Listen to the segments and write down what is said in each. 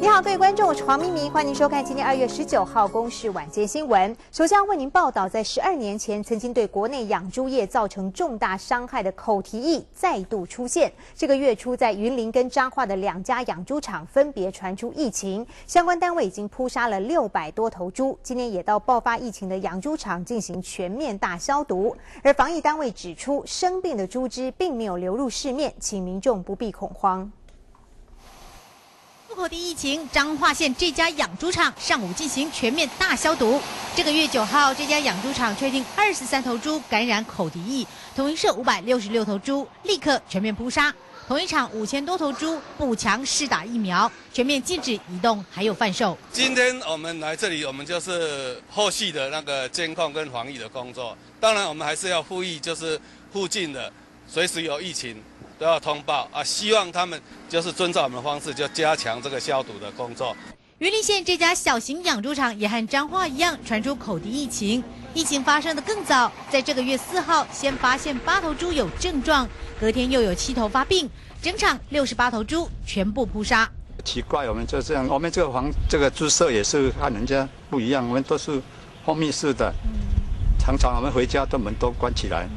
你好，各位观众，我是黄明明，欢迎收看今天二月十九号公视晚间新闻。首先为您报道，在十二年前曾经对国内养猪业造成重大伤害的口蹄疫再度出现。这个月初，在云林跟彰化的两家养猪场分别传出疫情，相关单位已经扑杀了六百多头猪。今天也到爆发疫情的养猪场进行全面大消毒。而防疫单位指出，生病的猪只并没有流入市面，请民众不必恐慌。口蹄疫情，彰化县这家养猪场上午进行全面大消毒。这个月九号，这家养猪场确定二十三头猪感染口蹄疫，同一社五百六十六头猪立刻全面扑杀。同一场五千多头猪补强试打疫苗，全面禁止移动，还有贩售。今天我们来这里，我们就是后续的那个监控跟防疫的工作。当然，我们还是要呼吁，就是附近的随时有疫情。都要通报啊！希望他们就是遵照我们的方式，就加强这个消毒的工作。云林县这家小型养猪场也和彰化一样传出口蹄疫情，疫情发生的更早，在这个月四号先发现八头猪有症状，隔天又有七头发病，整场六十八头猪全部扑杀。奇怪，我们就这样，我们这个房这个猪舍也是和人家不一样，我们都是封闭式的，常常我们回家都门都关起来，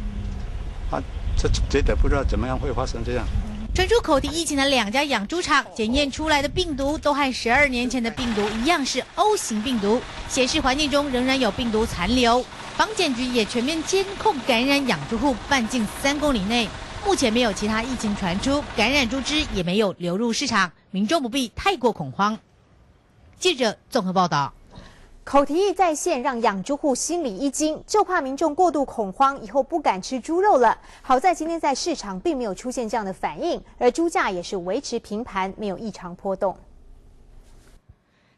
啊。这这得不知道怎么样会发生这样。传出口蹄疫情的两家养猪场检验出来的病毒都和十二年前的病毒一样是 O 型病毒，显示环境中仍然有病毒残留。防检局也全面监控感染养猪户半径三公里内，目前没有其他疫情传出，感染猪只也没有流入市场，民众不必太过恐慌。记者综合报道。口蹄疫在线，让养猪户心里一惊，就怕民众过度恐慌，以后不敢吃猪肉了。好在今天在市场并没有出现这样的反应，而猪价也是维持平盘，没有异常波动。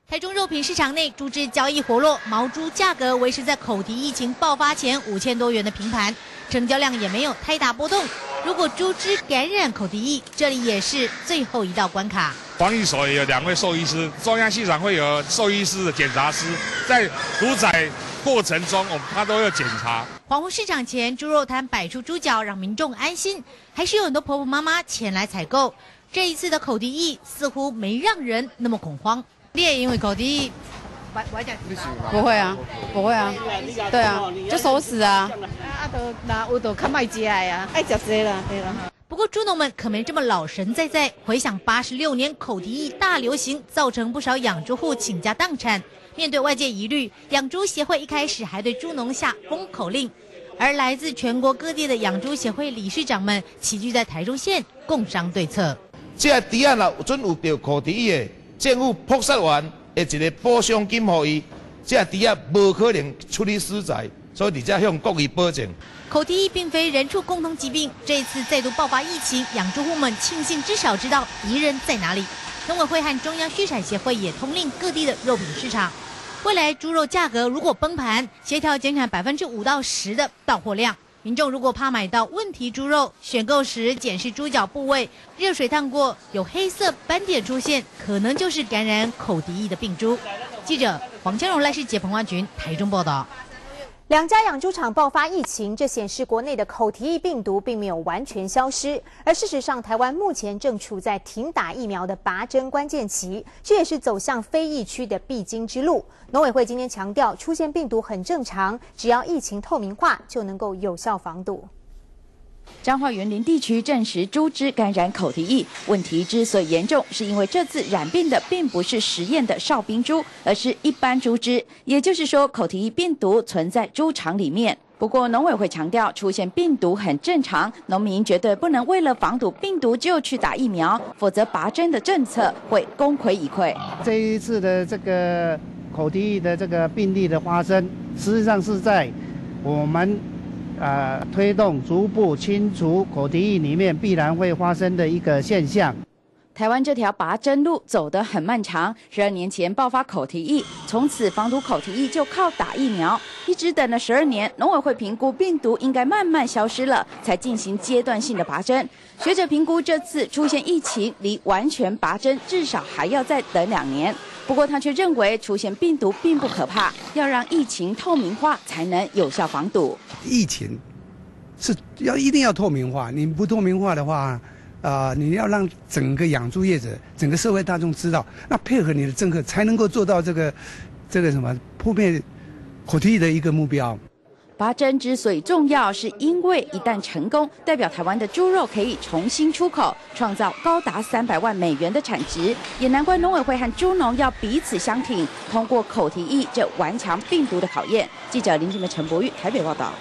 台中肉品市场内，猪只交易活络，毛猪价格维持在口蹄疫情爆发前五千多元的平盘，成交量也没有太大波动。如果猪只感染口蹄疫，这里也是最后一道关卡。防疫所也有两位兽医师，中央市场会有兽医师的检查师，在屠宰过程中，我们他都要检查。黄湖市场前，猪肉摊摆出猪脚，让民众安心，还是有很多婆婆妈妈前来采购。这一次的口蹄疫似乎没让人那么恐慌。你也因为口蹄疫，不会啊，不会啊，对啊，就收死啊。啊，都那有都较卖鸡来呀，爱吃这了，对了。不过猪农们可没这么老神在在。回想八十六年口蹄疫大流行，造成不少养猪户倾家荡产。面对外界疑虑，养猪协会一开始还对猪农下封口令，而来自全国各地的养猪协会理事长们齐聚在台中县，共商对策。这提案了，准有着口蹄疫的政府扑杀完的一个补偿金给伊，这提案无可能处理死在。所以你在向国语保证，口蹄疫并非人畜共同疾病。这一次再度爆发疫情，养猪户们庆幸至少知道敌人在哪里。农委会和中央畜产协会也通令各地的肉品市场，未来猪肉价格如果崩盘，协调减产百分之五到十的到货量。民众如果怕买到问题猪肉，选购时检视猪脚部位，热水烫过有黑色斑点出现，可能就是感染口蹄疫的病猪。记者黄千荣赖世杰彭万群台中报道。两家养猪场爆发疫情，这显示国内的口蹄疫病毒并没有完全消失。而事实上，台湾目前正处在停打疫苗的拔针关键期，这也是走向非疫区的必经之路。农委会今天强调，出现病毒很正常，只要疫情透明化，就能够有效防堵。彰化园林地区证实猪只感染口蹄疫，问题之所以严重，是因为这次染病的并不是实验的哨兵猪，而是一般猪只。也就是说，口蹄疫病毒存在猪场里面。不过，农委会强调，出现病毒很正常，农民绝对不能为了防堵病毒就去打疫苗，否则拔针的政策会功亏一篑。这一次的这个口蹄疫的这个病例的发生，实际上是在我们。呃，推动逐步清除口蹄疫里面必然会发生的一个现象。台湾这条拔针路走得很漫长，十二年前爆发口蹄疫，从此防堵口蹄疫就靠打疫苗，一直等了十二年，农委会评估病毒应该慢慢消失了，才进行阶段性的拔针。学者评估这次出现疫情，离完全拔针至少还要再等两年。不过他却认为出现病毒并不可怕，要让疫情透明化才能有效防堵。疫情是要一定要透明化，你不透明化的话，啊，你要让整个养猪业者、整个社会大众知道，那配合你的政客，才能够做到这个这个什么铺面口蹄疫的一个目标。拔针之所以重要，是因为一旦成功，代表台湾的猪肉可以重新出口，创造高达三百万美元的产值。也难怪农委会和猪农要彼此相挺，通过口蹄疫这顽强病毒的考验。记者林俊的、陈博玉台北报道。